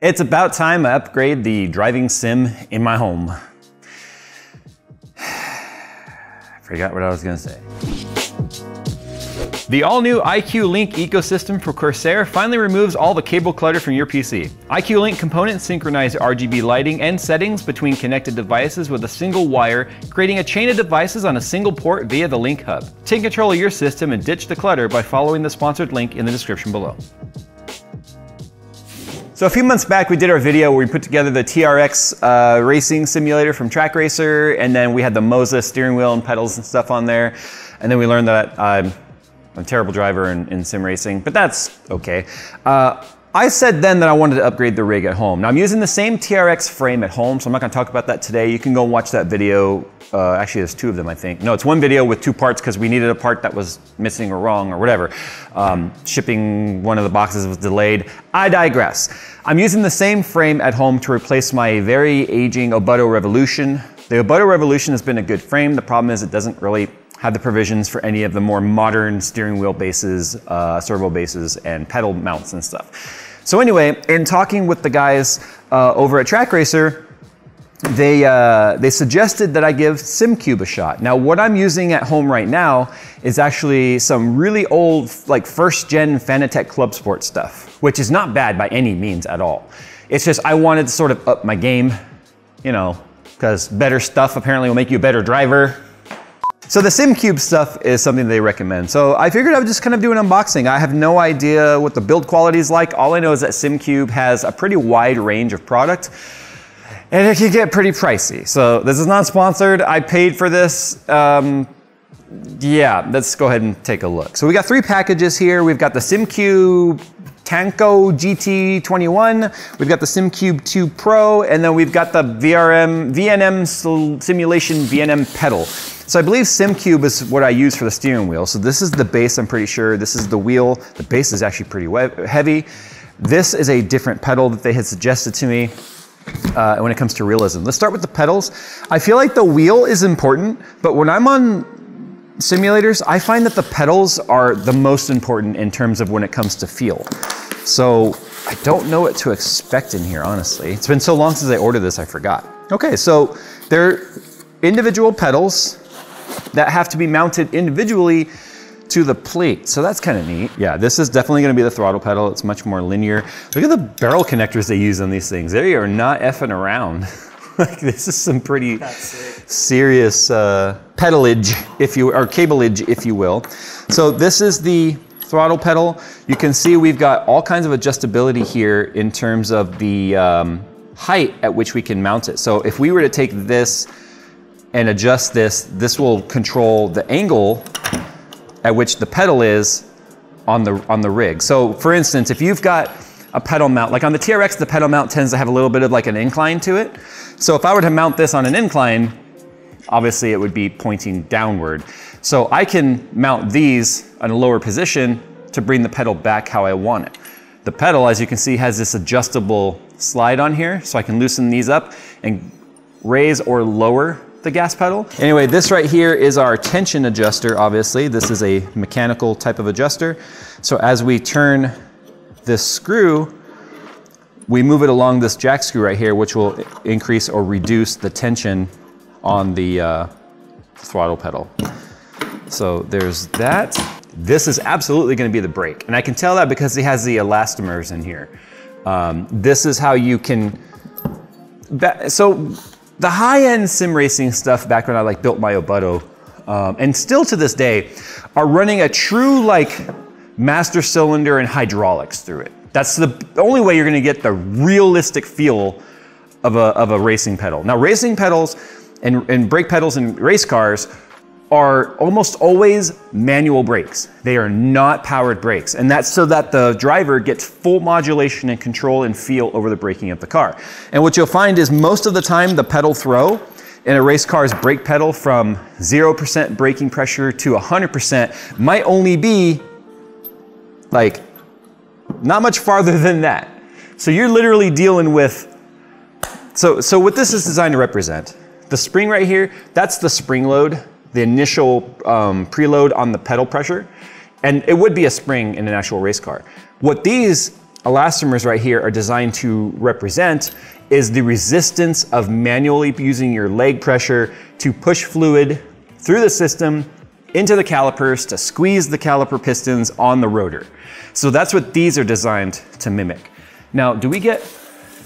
It's about time I upgrade the driving sim in my home. I Forgot what I was gonna say. The all-new iCUE Link ecosystem for Corsair finally removes all the cable clutter from your PC. iCUE Link components synchronize RGB lighting and settings between connected devices with a single wire, creating a chain of devices on a single port via the Link Hub. Take control of your system and ditch the clutter by following the sponsored link in the description below. So a few months back, we did our video where we put together the TRX uh, racing simulator from Trak Racer, and then we had the Moza steering wheel and pedals and stuff on there. And then we learned that I'm a terrible driver in, in sim racing, but that's okay. Uh, I said then that I wanted to upgrade the rig at home. Now I'm using the same TRX frame at home, so I'm not gonna talk about that today. You can go watch that video. Uh, actually, there's two of them, I think. No, it's one video with two parts because we needed a part that was missing or wrong or whatever. Um, shipping one of the boxes was delayed. I digress. I'm using the same frame at home to replace my very aging Obutto Revolution. The Obutto Revolution has been a good frame. The problem is it doesn't really have the provisions for any of the more modern steering wheel bases, uh, servo bases, and pedal mounts and stuff. So anyway, in talking with the guys uh, over at Trak Racer, they, uh, they suggested that I give SimCube a shot. Now, what I'm using at home right now is actually some really old, like first gen Fanatec Club Sport stuff, which is not bad by any means at all. It's just I wanted to sort of up my game, you know, because better stuff apparently will make you a better driver. So the SimCube stuff is something they recommend. So I figured I would just kind of do an unboxing. I have no idea what the build quality is like. All I know is that SimCube has a pretty wide range of product and it can get pretty pricey. So this is not sponsored. I paid for this. Um, yeah, let's go ahead and take a look. So we got three packages here. We've got the SimCube Tanco GT21, we've got the SimCube 2 Pro, and then we've got the VRM, VNM Simulation VNM pedal. So I believe SimCube is what I use for the steering wheel. So this is the base, I'm pretty sure. This is the wheel. The base is actually pretty heavy. This is a different pedal that they had suggested to me uh, when it comes to realism. Let's start with the pedals. I feel like the wheel is important, but when I'm on simulators, I find that the pedals are the most important in terms of when it comes to feel. So I don't know what to expect in here, honestly. It's been so long since I ordered this, I forgot. Okay, so they're individual pedals that have to be mounted individually to the plate. So that's kind of neat. Yeah, this is definitely gonna be the throttle pedal. It's much more linear. Look at the barrel connectors they use on these things. They are not effing around. like this is some pretty serious uh, pedalage, if you, or cableage, if you will. So this is the throttle pedal. You can see we've got all kinds of adjustability here in terms of the um, height at which we can mount it. So if we were to take this and adjust this, this will control the angle at which the pedal is on the, on the rig. So for instance, if you've got a pedal mount, like on the TRX, the pedal mount tends to have a little bit of like an incline to it. So if I were to mount this on an incline, obviously it would be pointing downward. So I can mount these in a lower position to bring the pedal back how I want it. The pedal, as you can see, has this adjustable slide on here, so I can loosen these up and raise or lower the gas pedal. Anyway, this right here is our tension adjuster, obviously. This is a mechanical type of adjuster. So as we turn this screw, we move it along this jack screw right here, which will increase or reduce the tension on the uh, throttle pedal. So there's that. This is absolutely gonna be the brake. And I can tell that because it has the elastomers in here. Um, this is how you can, so the high-end sim racing stuff back when I like built my Obutto, um, and still to this day, are running a true like master cylinder and hydraulics through it. That's the only way you're gonna get the realistic feel of a, of a racing pedal. Now racing pedals and, and brake pedals in race cars are almost always manual brakes. They are not powered brakes. And that's so that the driver gets full modulation and control and feel over the braking of the car. And what you'll find is most of the time the pedal throw in a race car's brake pedal from 0% braking pressure to 100% might only be like not much farther than that. So you're literally dealing with, so, so what this is designed to represent, the spring right here, that's the spring load the initial um, preload on the pedal pressure, and it would be a spring in an actual race car. What these elastomers right here are designed to represent is the resistance of manually using your leg pressure to push fluid through the system into the calipers to squeeze the caliper pistons on the rotor. So that's what these are designed to mimic. Now, do we get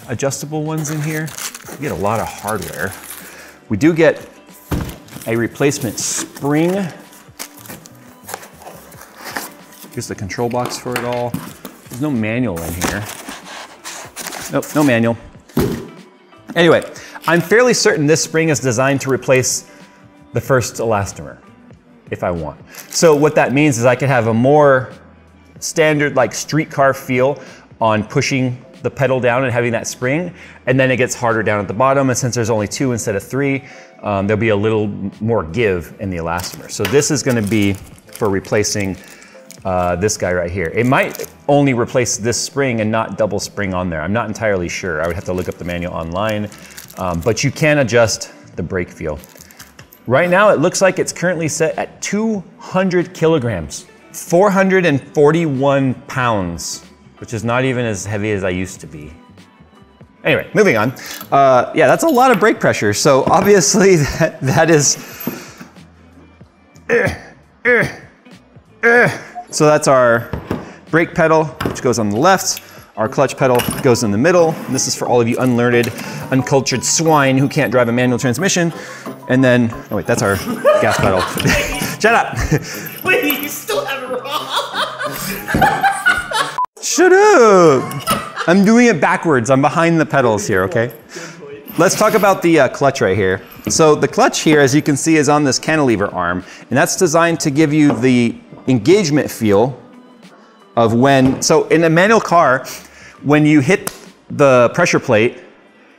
adjustable ones in here? We get a lot of hardware. We do get a replacement spring. Here's the control box for it all. There's no manual in here. Nope, no manual. Anyway, I'm fairly certain this spring is designed to replace the first elastomer if I want. So what that means is I can have a more standard like streetcar feel on pushing the pedal down and having that spring, and then it gets harder down at the bottom. And since there's only two instead of three, um, there'll be a little more give in the elastomer. So this is gonna be for replacing uh, this guy right here. It might only replace this spring and not double spring on there. I'm not entirely sure. I would have to look up the manual online, um, but you can adjust the brake feel. Right now, it looks like it's currently set at 200 kilograms, 441 pounds, which is not even as heavy as I used to be. Anyway, moving on. Uh, yeah, that's a lot of brake pressure. So obviously that, that is, uh, uh, so that's our brake pedal, which goes on the left. Our clutch pedal goes in the middle. And this is for all of you unlearned, uncultured swine who can't drive a manual transmission. And then, oh wait, that's our gas pedal. Shut up. Wait, Shut up. I'm doing it backwards. I'm behind the pedals here, okay? Let's talk about the uh, clutch right here. So the clutch here, as you can see, is on this cantilever arm, and that's designed to give you the engagement feel of when, so in a manual car, when you hit the pressure plate,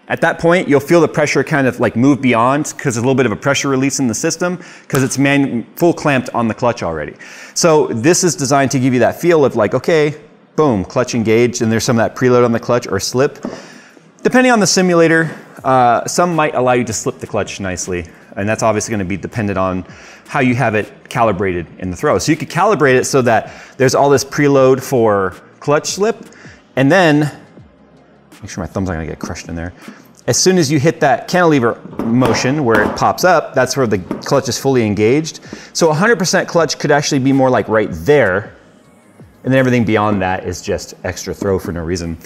at that point, you'll feel the pressure kind of like move beyond because there's a little bit of a pressure release in the system because it's man full clamped on the clutch already. So this is designed to give you that feel of like, okay, boom, clutch engaged, and there's some of that preload on the clutch or slip. Depending on the simulator, uh, some might allow you to slip the clutch nicely, and that's obviously going to be dependent on how you have it calibrated in the throw. So you could calibrate it so that there's all this preload for clutch slip, and then make sure my thumb's not gonna get crushed in there. As soon as you hit that cantilever motion where it pops up, that's where the clutch is fully engaged. So 100% clutch could actually be more like right there, and then everything beyond that is just extra throw for no reason.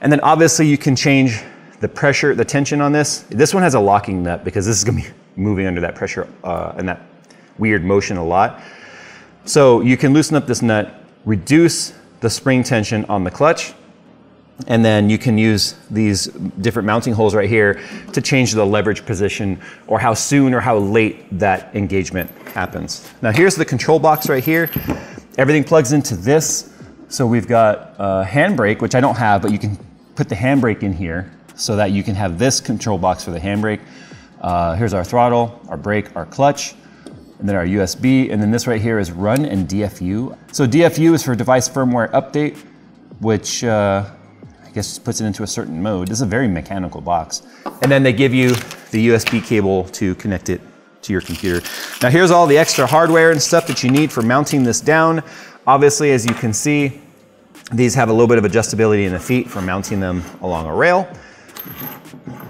And then obviously you can change the pressure, the tension on this. This one has a locking nut because this is gonna be moving under that pressure uh, and that weird motion a lot. So you can loosen up this nut, reduce the spring tension on the clutch, and then you can use these different mounting holes right here to change the leverage position or how soon or how late that engagement happens. Now here's the control box right here. Everything plugs into this. So we've got a handbrake, which I don't have, but you can put the handbrake in here so that you can have this control box for the handbrake. Uh, here's our throttle, our brake, our clutch, and then our USB, and then this right here is run and DFU. So DFU is for device firmware update, which uh, I guess puts it into a certain mode. This is a very mechanical box. And then they give you the USB cable to connect it to your computer. Now here's all the extra hardware and stuff that you need for mounting this down. Obviously, as you can see, these have a little bit of adjustability in the feet for mounting them along a rail.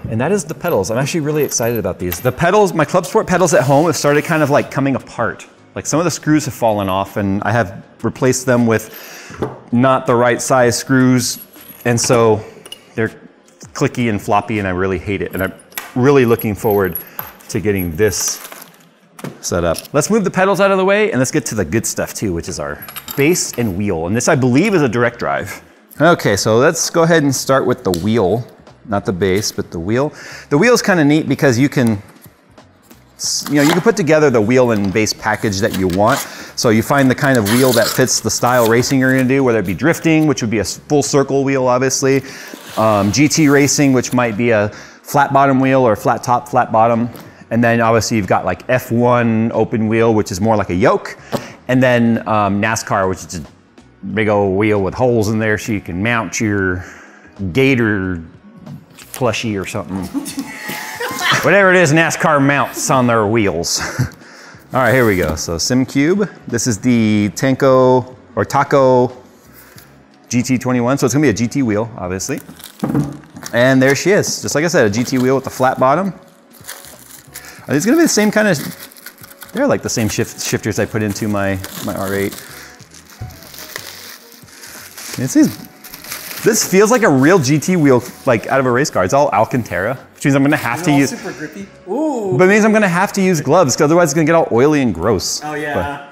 And that is the pedals. I'm actually really excited about these. The pedals, my Club Sport pedals at home have started kind of like coming apart. Like some of the screws have fallen off and I have replaced them with not the right size screws. And so they're clicky and floppy and I really hate it. And I'm really looking forward to getting this set up. Let's move the pedals out of the way and let's get to the good stuff too, which is our base and wheel. And this I believe is a direct drive. Okay, so let's go ahead and start with the wheel not the base, but the wheel. The wheel is kind of neat because you can, you know, you can put together the wheel and base package that you want. So you find the kind of wheel that fits the style racing you're gonna do, whether it be drifting, which would be a full circle wheel, obviously. Um, GT racing, which might be a flat bottom wheel or flat top, flat bottom. And then obviously you've got like F1 open wheel, which is more like a yoke. And then um, NASCAR, which is a big old wheel with holes in there so you can mount your gator plushie or something. Whatever it is NASCAR mounts on their wheels. All right, here we go. So SimCube. This is the Tanko or Taco GT21, so it's gonna be a GT wheel, obviously. And there she is, just like I said, a GT wheel with a flat bottom. Are these gonna be the same kind of, they're like the same shift, shifters I put into my, my R8. This is, this feels like a real GT wheel, like out of a race car. It's all Alcantara, which means I'm gonna have to use, super grippy. Ooh. but it means I'm gonna have to use gloves, because otherwise it's gonna get all oily and gross. oh But yeah.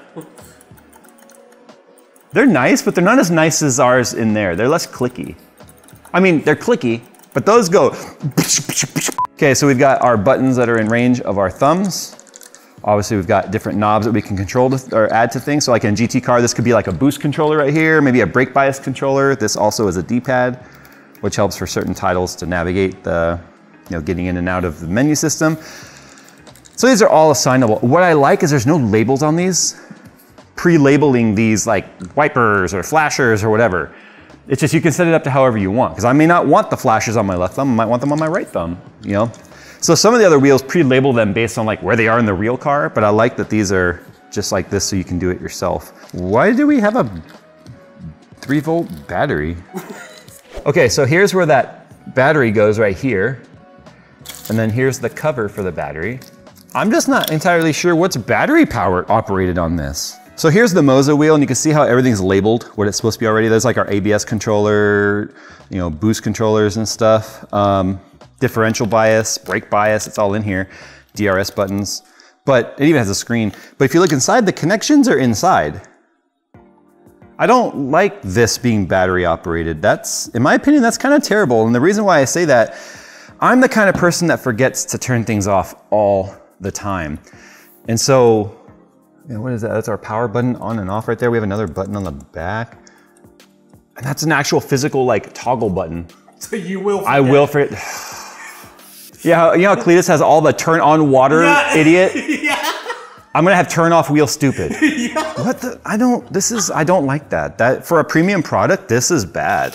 they're nice, but they're not as nice as ours in there. They're less clicky. I mean, they're clicky, but those go. Okay, so we've got our buttons that are in range of our thumbs. Obviously, we've got different knobs that we can control to, or add to things. So like in GT car, this could be like a boost controller right here, maybe a brake bias controller. This also is a D-pad, which helps for certain titles to navigate the, you know, getting in and out of the menu system. So these are all assignable. What I like is there's no labels on these, pre-labeling these like wipers or flashers or whatever. It's just you can set it up to however you want. Because I may not want the flashes on my left thumb, I might want them on my right thumb, you know? So some of the other wheels pre-label them based on like where they are in the real car, but I like that these are just like this so you can do it yourself. Why do we have a three volt battery? okay, so here's where that battery goes right here. And then here's the cover for the battery. I'm just not entirely sure what's battery power operated on this. So here's the Moza wheel and you can see how everything's labeled, what it's supposed to be already. There's like our ABS controller, you know, boost controllers and stuff. Um, differential bias, brake bias, it's all in here. DRS buttons, but it even has a screen. But if you look inside, the connections are inside. I don't like this being battery operated. That's, in my opinion, that's kind of terrible. And the reason why I say that, I'm the kind of person that forgets to turn things off all the time. And so, know, what is that? That's our power button on and off right there. We have another button on the back. And that's an actual physical like toggle button. So you will. I will forget. yeah, you know how Cletus has all the turn on water, Yeah. idiot? yeah. I'm gonna have turn off wheel stupid. yeah. What the? I don't, this is, I don't like that. That, for a premium product, this is bad.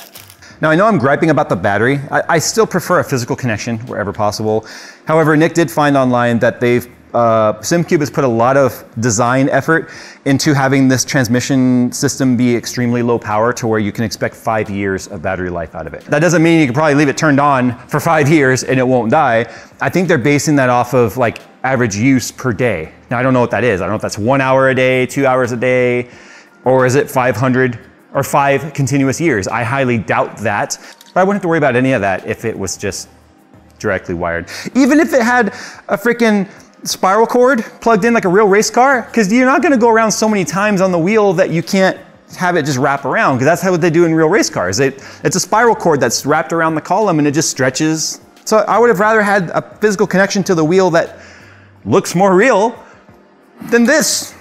Now I know I'm griping about the battery. I, I still prefer a physical connection wherever possible. However, Nick did find online that they've, uh, SimCube has put a lot of design effort into having this transmission system be extremely low power to where you can expect five years of battery life out of it. That doesn't mean you can probably leave it turned on for five years and it won't die. I think they're basing that off of like average use per day. Now I don't know what that is. I don't know if that's one hour a day, two hours a day, or is it 500 or five continuous years? I highly doubt that. But I wouldn't have to worry about any of that if it was just directly wired. Even if it had a freaking spiral cord plugged in like a real race car, because you're not gonna go around so many times on the wheel that you can't have it just wrap around, because that's how they do in real race cars. It, it's a spiral cord that's wrapped around the column and it just stretches. So I would have rather had a physical connection to the wheel that looks more real than this.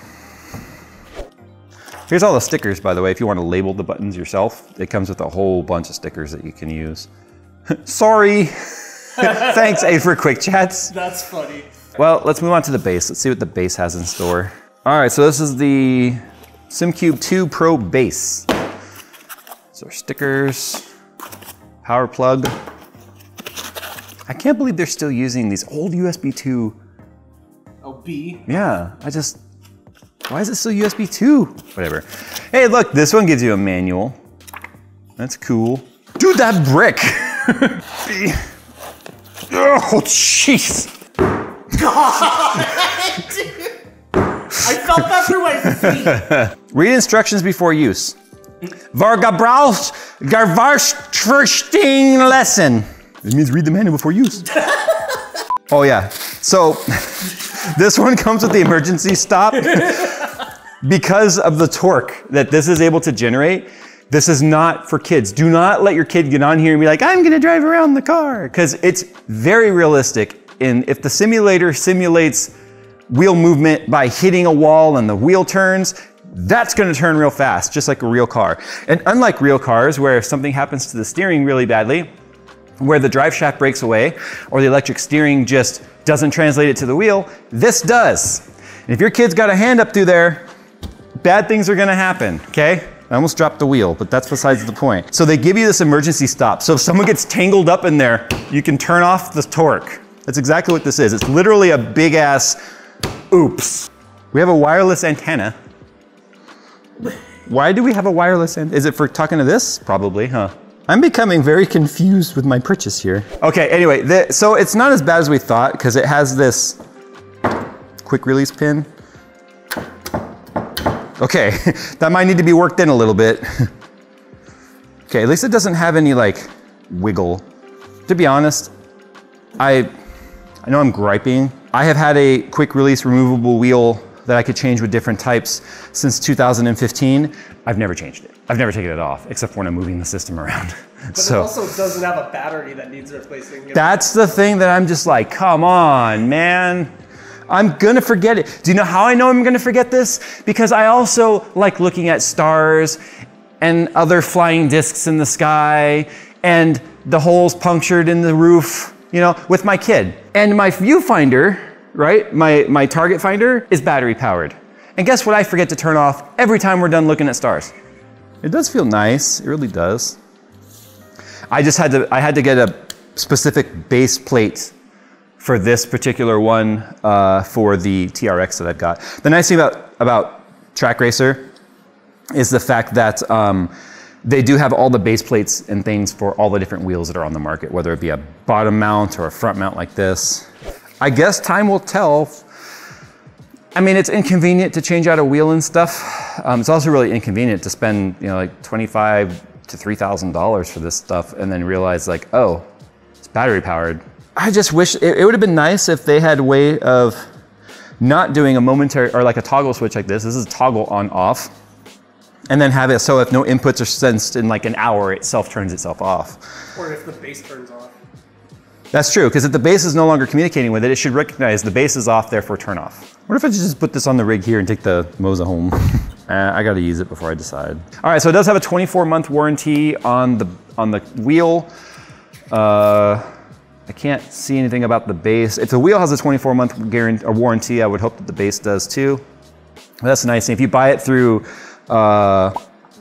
Here's all the stickers, by the way, if you want to label the buttons yourself. It comes with a whole bunch of stickers that you can use. Sorry. Thanks, A for Quick Chats. That's funny. Well, let's move on to the base. Let's see what the base has in store. All right, so this is the SimCube 2 Pro base. So our stickers, power plug. I can't believe they're still using these old USB 2. Oh, B. Yeah, I just, why is it still USB 2? Whatever. Hey, look, this one gives you a manual. That's cool. Dude, that brick. oh, jeez. I felt that through my feet. Read instructions before use. Vargabraus Garvarstversting lesson. It means read the manual before use. oh yeah. So this one comes with the emergency stop. because of the torque that this is able to generate, this is not for kids. Do not let your kid get on here and be like, I'm gonna drive around the car. Because it's very realistic. And if the simulator simulates wheel movement by hitting a wall and the wheel turns, that's gonna turn real fast, just like a real car. And unlike real cars, where if something happens to the steering really badly, where the drive shaft breaks away or the electric steering just doesn't translate it to the wheel, this does. And if your kid's got a hand up through there, bad things are gonna happen, okay? I almost dropped the wheel, but that's besides the point. So they give you this emergency stop. So if someone gets tangled up in there, you can turn off the torque. That's exactly what this is. It's literally a big ass oops. We have a wireless antenna. Why do we have a wireless end? Is it for talking to this? Probably, huh? I'm becoming very confused with my purchase here. Okay, anyway, the, so it's not as bad as we thought because it has this quick release pin. Okay, that might need to be worked in a little bit. okay, at least it doesn't have any like wiggle. To be honest, I, I know I'm griping. I have had a quick release removable wheel that I could change with different types since 2015. I've never changed it. I've never taken it off, except when I'm moving the system around. But so it also doesn't have a battery that needs replacing. That's the thing that I'm just like, come on, man. I'm gonna forget it. Do you know how I know I'm gonna forget this? Because I also like looking at stars and other flying discs in the sky and the holes punctured in the roof, you know, with my kid. And my viewfinder, right, my, my target finder is battery powered. And guess what I forget to turn off every time we're done looking at stars? It does feel nice, it really does. I just had to, I had to get a specific base plate for this particular one uh, for the TRX that I've got. The nice thing about, about Trak Racer is the fact that um, they do have all the base plates and things for all the different wheels that are on the market, whether it be a bottom mount or a front mount like this. I guess time will tell. I mean, it's inconvenient to change out a wheel and stuff. Um, it's also really inconvenient to spend, you know, like 25 to $3,000 for this stuff and then realize like, oh, it's battery powered. I just wish it, it would have been nice if they had a way of not doing a momentary or like a toggle switch like this. This is toggle on off. And then have it so if no inputs are sensed in like an hour, it self turns itself off. Or if the base turns off. That's true, because if the base is no longer communicating with it, it should recognize the base is off, therefore turn off. What if I just put this on the rig here and take the Moza home? uh, I gotta use it before I decide. All right, so it does have a 24 month warranty on the, on the wheel. Uh, I can't see anything about the base. If the wheel has a 24 month guarantee or warranty, I would hope that the base does too. But that's the nice thing. If you buy it through, uh,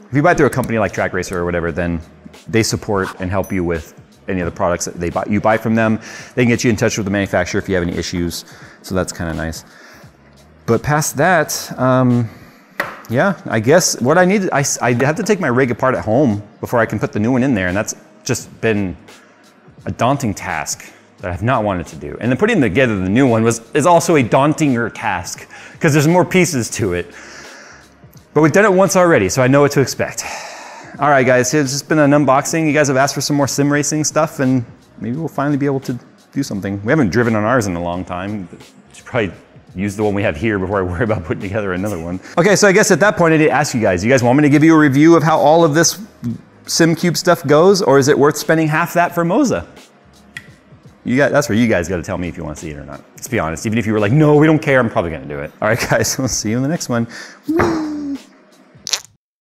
if you buy through a company like Trak Racer or whatever, then they support and help you with any of the products that they buy, you buy from them. They can get you in touch with the manufacturer if you have any issues. So that's kind of nice. But past that, um, yeah, I guess what I need, I, I have to take my rig apart at home before I can put the new one in there. And that's just been a daunting task that I've not wanted to do. And then putting together the new one was, is also a dauntinger task because there's more pieces to it. But we've done it once already, so I know what to expect. All right, guys, it's just been an unboxing. You guys have asked for some more sim racing stuff, and maybe we'll finally be able to do something. We haven't driven on ours in a long time. Should probably use the one we have here before I worry about putting together another one. Okay, so I guess at that point I to ask you guys, you guys want me to give you a review of how all of this SimCube stuff goes, or is it worth spending half that for Moza? You got, that's where you guys got to tell me if you want to see it or not. Let's be honest. Even if you were like, no, we don't care, I'm probably going to do it. All right, guys, we'll see you in the next one. Whee!